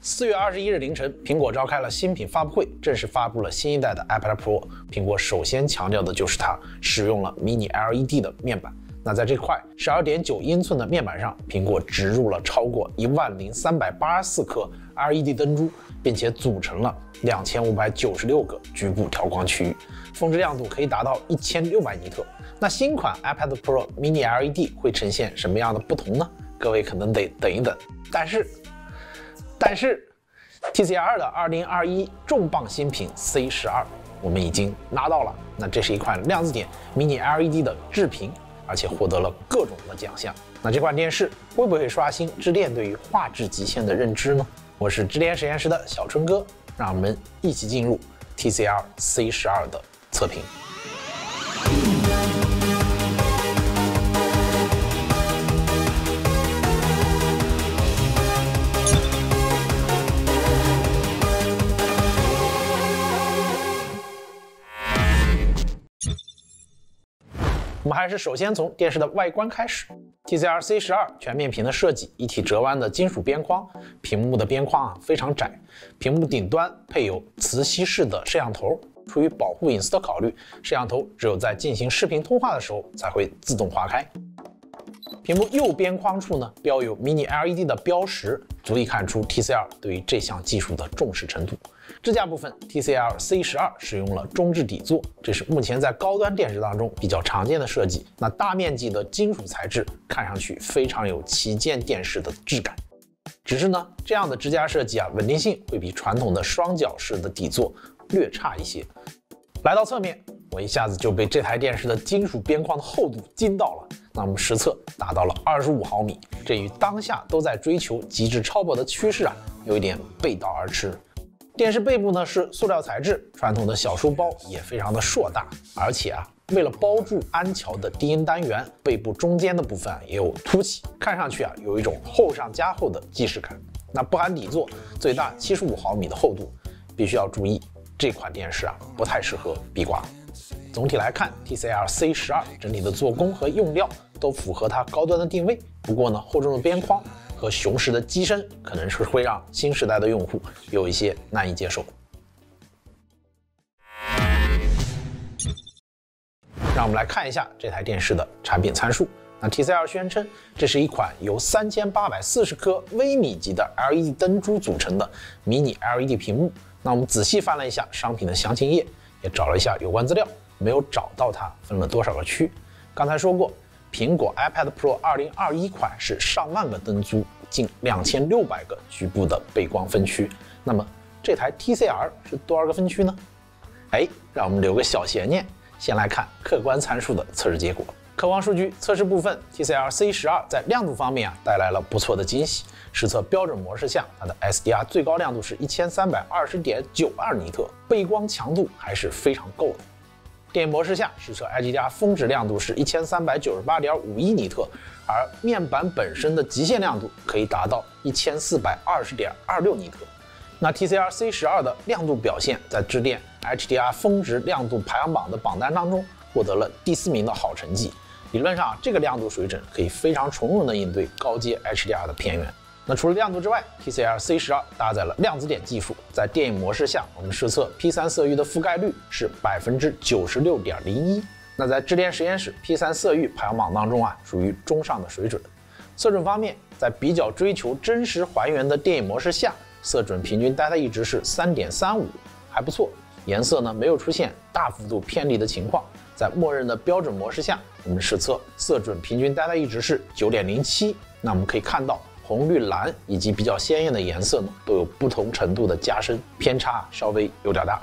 四月二十一日凌晨，苹果召开了新品发布会，正式发布了新一代的 iPad Pro。苹果首先强调的就是它使用了 Mini LED 的面板。那在这块十二点九英寸的面板上，苹果植入了超过一万零三百八十四颗 LED 灯珠，并且组成了两千五百九十六个局部调光区域，峰值亮度可以达到一千六百尼特。那新款 iPad Pro Mini LED 会呈现什么样的不同呢？各位可能得等一等。但是。但是，TCL 的2021重磅新品 C12 我们已经拿到了。那这是一款量子点 Mini LED 的制屏，而且获得了各种的奖项。那这款电视会不会刷新智电对于画质极限的认知呢？我是智联实验室的小春哥，让我们一起进入 TCL C12 的测评。还是首先从电视的外观开始。TCL C12 全面屏的设计，一体折弯的金属边框，屏幕的边框啊非常窄，屏幕顶端配有磁吸式的摄像头。出于保护隐私的考虑，摄像头只有在进行视频通话的时候才会自动划开。屏幕右边框处呢标有 Mini LED 的标识，足以看出 TCL 对于这项技术的重视程度。支架部分，TCL C12 使用了中置底座，这是目前在高端电视当中比较常见的设计。那大面积的金属材质，看上去非常有旗舰电视的质感。只是呢，这样的支架设计啊，稳定性会比传统的双脚式的底座略差一些。来到侧面，我一下子就被这台电视的金属边框的厚度惊到了。那我们实测达到了二十五毫米，这与当下都在追求极致超薄的趋势啊，有一点背道而驰。电视背部呢是塑料材质，传统的小书包也非常的硕大，而且啊，为了包住安桥的低音单元，背部中间的部分也有凸起，看上去啊有一种厚上加厚的既视感。那不含底座，最大七十五毫米的厚度，必须要注意，这款电视啊不太适合壁挂。总体来看，TCL C12 整体的做工和用料都符合它高端的定位，不过呢，厚重的边框。和雄狮的机身可能是会让新时代的用户有一些难以接受。让我们来看一下这台电视的产品参数。那 TCL 宣称这是一款由三千八百四十颗微米级的 LED 灯珠组成的迷你 LED 屏幕。那我们仔细翻了一下商品的详情页，也找了一下有关资料，没有找到它分了多少个区。刚才说过。苹果 iPad Pro 2021款是上万个灯珠，近两千六百个局部的背光分区。那么这台 TCL 是多少个分区呢？哎，让我们留个小悬念。先来看客观参数的测试结果。客观数据测试部分，TCL C12 在亮度方面啊带来了不错的惊喜。实测标准模式下，它的 SDR 最高亮度是一千三百二十点九二尼特，背光强度还是非常够的。电影模式下，实测 HDR 峰值亮度是一千三百九十八点五一尼特，而面板本身的极限亮度可以达到一千四百二十点二六尼特。那 TCL C12 的亮度表现，在致电 HDR 峰值亮度排行榜的榜单当中获得了第四名的好成绩。理论上，这个亮度水准可以非常从容的应对高阶 HDR 的片源。那除了亮度之外，TCL C12 搭载了量子点技术，在电影模式下，我们实测 P3 色域的覆盖率是百分之九十六点零一。那在智联实验室 P3 色域排行榜当中啊，属于中上的水准。色准方面，在比较追求真实还原的电影模式下，色准平均 Δ 值是三点三五，还不错。颜色呢没有出现大幅度偏离的情况。在默认的标准模式下，我们实测色准平均 Δ 值是九点零七。那我们可以看到。红、绿、蓝以及比较鲜艳的颜色呢，都有不同程度的加深，偏差稍微有点大。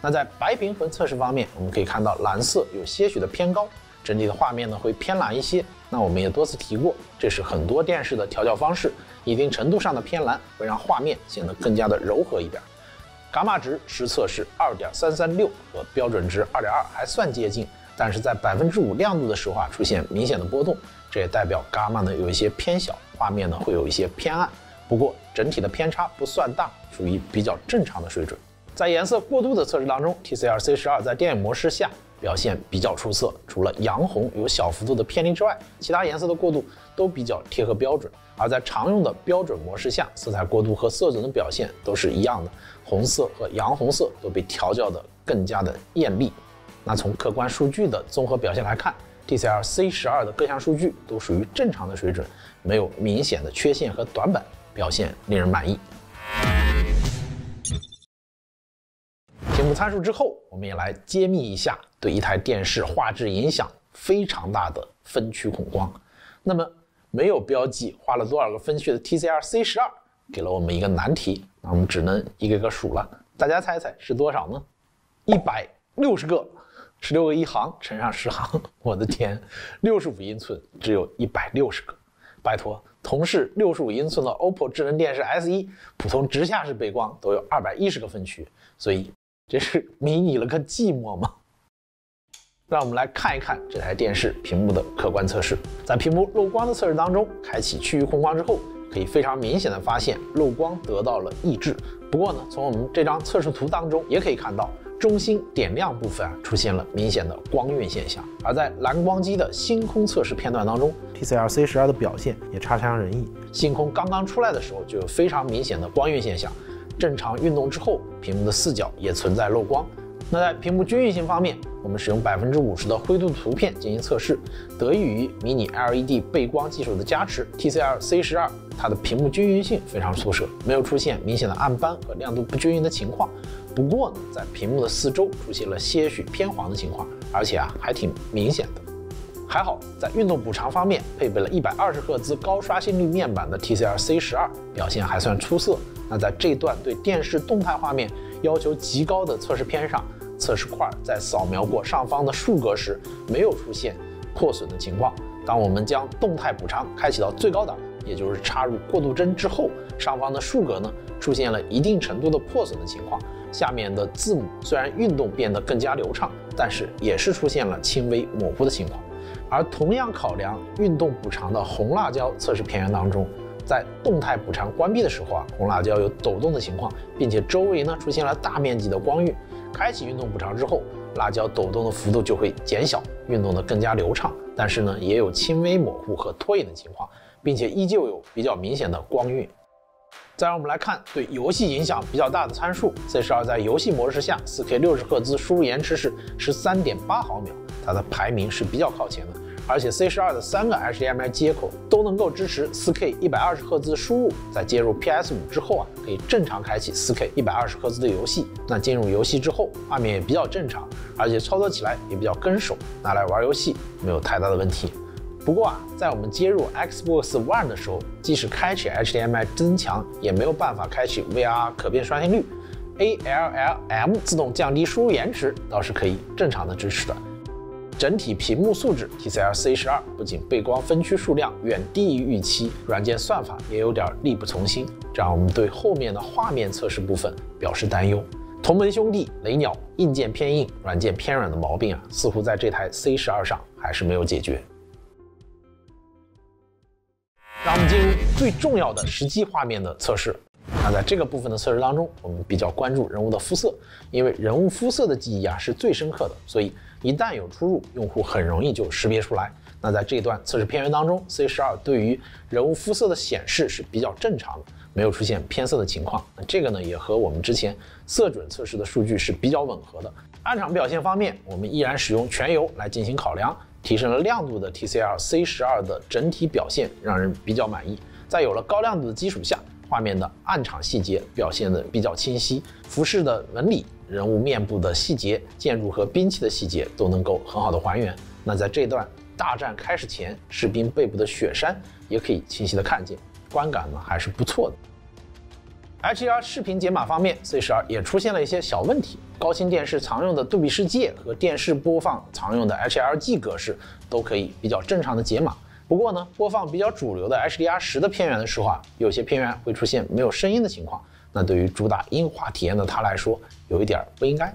那在白平衡测试方面，我们可以看到蓝色有些许的偏高，整体的画面呢会偏蓝一些。那我们也多次提过，这是很多电视的调教方式，一定程度上的偏蓝会让画面显得更加的柔和一点。伽马值实测是二点三三六，和标准值二点二还算接近，但是在百分之五亮度的时候啊出现明显的波动，这也代表伽马呢有一些偏小。画面呢会有一些偏暗，不过整体的偏差不算大，属于比较正常的水准。在颜色过渡的测试当中，TCL C12 在电影模式下表现比较出色，除了洋红有小幅度的偏离之外，其他颜色的过渡都比较贴合标准。而在常用的标准模式下，色彩过渡和色准的表现都是一样的，红色和洋红色都被调教的更加的艳丽。那从客观数据的综合表现来看，TCL C12 的各项数据都属于正常的水准，没有明显的缺陷和短板，表现令人满意。屏幕参数之后，我们也来揭秘一下对一台电视画质影响非常大的分区孔光。那么没有标记画了多少个分区的 TCL C12 给了我们一个难题，那我们只能一个个数了。大家猜猜是多少呢？一百六十个，十六个一行乘上十行，我的天，六十五英寸只有一百六十个。拜托，同是六十五英寸的 OPPO 智能电视 S1，普通直下式背光都有二百一十个分区，所以。这是迷你了个寂寞吗？让我们来看一看这台电视屏幕的客观测试。在屏幕漏光的测试当中，开启区域控光之后，可以非常明显的发现漏光得到了抑制。不过呢，从我们这张测试图当中也可以看到，中心点亮部分啊出现了明显的光晕现象。而在蓝光机的星空测试片段当中，TCL-C 十二的表现也差强人意。星空刚刚出来的时候就有非常明显的光晕现象。正常运动之后，屏幕的四角也存在漏光。那在屏幕均匀性方面，我们使用百分之五十的灰度图片进行测试，得益于迷你 LED 背光技术的加持，TCL C12 它的屏幕均匀性非常出色，没有出现明显的暗斑和亮度不均匀的情况。不过呢，在屏幕的四周出现了些许偏黄的情况，而且啊还挺明显的。还好，在运动补偿方面，配备了一百二十赫兹高刷新率面板的 TCL C12 表现还算出色。那在这段对电视动态画面要求极高的测试片上，测试块在扫描过上方的竖格时，没有出现破损的情况。当我们将动态补偿开启到最高档，也就是插入过渡帧之后，上方的竖格呢出现了一定程度的破损的情况。下面的字母虽然运动变得更加流畅，但是也是出现了轻微模糊的情况。而同样考量运动补偿的红辣椒测试片源当中。在动态补偿关闭的时候啊，红辣椒有抖动的情况，并且周围呢出现了大面积的光晕。开启运动补偿之后，辣椒抖动的幅度就会减小，运动的更加流畅。但是呢，也有轻微模糊和拖影的情况，并且依旧有比较明显的光晕。再让我们来看对游戏影响比较大的参数，C12 在游戏模式下，4K 60赫兹输入延迟是十三点八毫秒，它的排名是比较靠前的。而且 C 十二的三个 HDMI 接口都能够支持 4K 一百二十赫兹输入，在接入 PS 五之后啊，可以正常开启 4K 一百二十赫兹的游戏。那进入游戏之后，画面也比较正常，而且操作起来也比较跟手，拿来玩游戏没有太大的问题。不过啊，在我们接入 Xbox One 的时候，即使开启 HDMI 增强，也没有办法开启 VR 可变刷新率，ALLM 自动降低输入延迟倒是可以正常的支持的。整体屏幕素质，TCL C12 不仅背光分区数量远低于预期，软件算法也有点力不从心，这让我们对后面的画面测试部分表示担忧。同门兄弟雷鸟硬件偏硬、软件偏软的毛病啊，似乎在这台 C12 上还是没有解决。我们进入最重要的实际画面的测试。那在这个部分的测试当中，我们比较关注人物的肤色，因为人物肤色的记忆啊是最深刻的，所以。一旦有出入，用户很容易就识别出来。那在这段测试片源当中，C12 对于人物肤色的显示是比较正常的，没有出现偏色的情况。那这个呢，也和我们之前色准测试的数据是比较吻合的。暗场表现方面，我们依然使用全游来进行考量，提升了亮度的 TCL C12 的整体表现让人比较满意。在有了高亮度的基础下，画面的暗场细节表现的比较清晰，服饰的纹理。人物面部的细节、建筑和兵器的细节都能够很好的还原。那在这段大战开始前，士兵背部的雪山也可以清晰的看见，观感呢还是不错的。HDR 视频解码方面，C12 也出现了一些小问题。高清电视常用的杜比世界和电视播放常用的 HLG 格式都可以比较正常的解码。不过呢，播放比较主流的 HDR 十的片源的时候啊，有些片源会出现没有声音的情况。那对于主打音画体验的它来说，有一点不应该。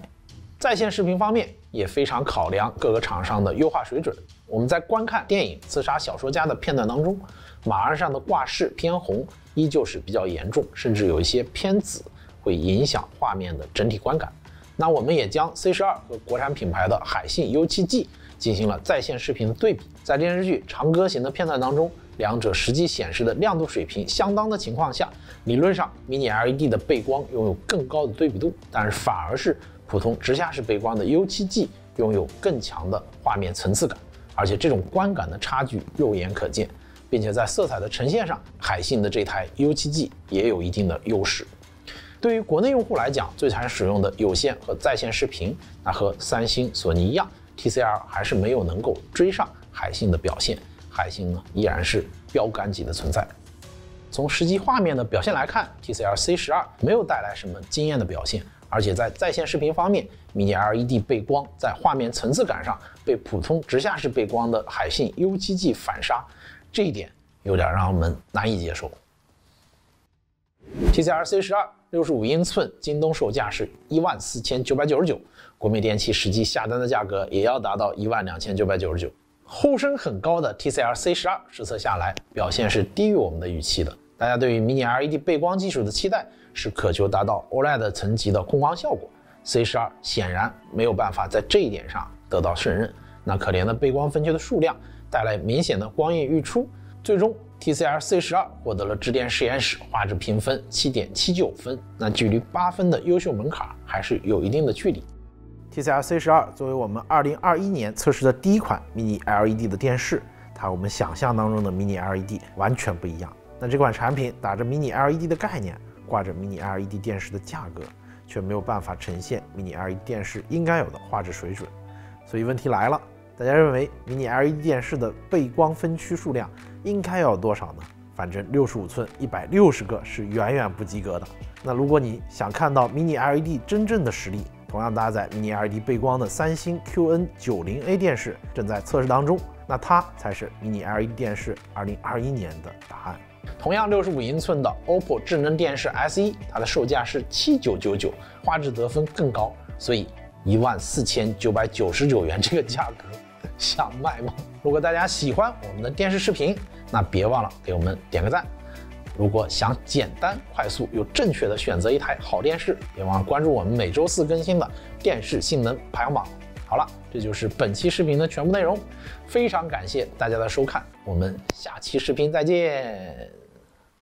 在线视频方面也非常考量各个厂商的优化水准。我们在观看电影《刺杀小说家》的片段当中，马鞍上的挂饰偏红依旧是比较严重，甚至有一些偏紫，会影响画面的整体观感。那我们也将 C 十二和国产品牌的海信 U7G 进行了在线视频的对比，在电视剧《长歌行》的片段当中。两者实际显示的亮度水平相当的情况下，理论上 Mini LED 的背光拥有更高的对比度，但是反而是普通直下式背光的 U7G 拥有更强的画面层次感，而且这种观感的差距肉眼可见，并且在色彩的呈现上，海信的这台 U7G 也有一定的优势。对于国内用户来讲，最常使用的有线和在线视频，那和三星、索尼一样，TCL 还是没有能够追上海信的表现。海信呢，依然是标杆级的存在。从实际画面的表现来看，TCL C12 没有带来什么惊艳的表现，而且在在线视频方面，Mini LED 背光在画面层次感上被普通直下式背光的海信 U7G 反杀，这一点有点让我们难以接受。TCL C12。六十五英寸，京东售价是一万四千九百九十九，国美电器实际下单的价格也要达到一万两千九百九十九。呼声很高的 TCL C 十二实测下来，表现是低于我们的预期的。大家对于 Mini LED 背光技术的期待是渴求达到 OLED 层级的控光效果，C 十二显然没有办法在这一点上得到胜任。那可怜的背光分区的数量带来明显的光晕溢出，最终。TCL C 十二获得了致电实验室画质评分七点七九分，那距离八分的优秀门槛还是有一定的距离。TCL C 十二作为我们二零二一年测试的第一款 Mini LED 的电视，它和我们想象当中的 Mini LED 完全不一样。那这款产品打着 Mini LED 的概念，挂着 Mini LED 电视的价格，却没有办法呈现 Mini LED 电视应该有的画质水准。所以问题来了。大家认为 Mini LED 电视的背光分区数量应该要多少呢？反正六十五寸一百六十个是远远不及格的。那如果你想看到 Mini LED 真正的实力，同样搭载 Mini LED 背光的三星 QN90A 电视正在测试当中，那它才是 Mini LED 电视2021年的答案。同样六十五英寸的 OPPO 智能电视 S1，它的售价是七九九九，画质得分更高，所以一万四千九百九十九元这个价格。想卖吗？如果大家喜欢我们的电视视频，那别忘了给我们点个赞。如果想简单、快速又正确的选择一台好电视，别忘了关注我们每周四更新的电视性能排行榜。好了，这就是本期视频的全部内容。非常感谢大家的收看，我们下期视频再见。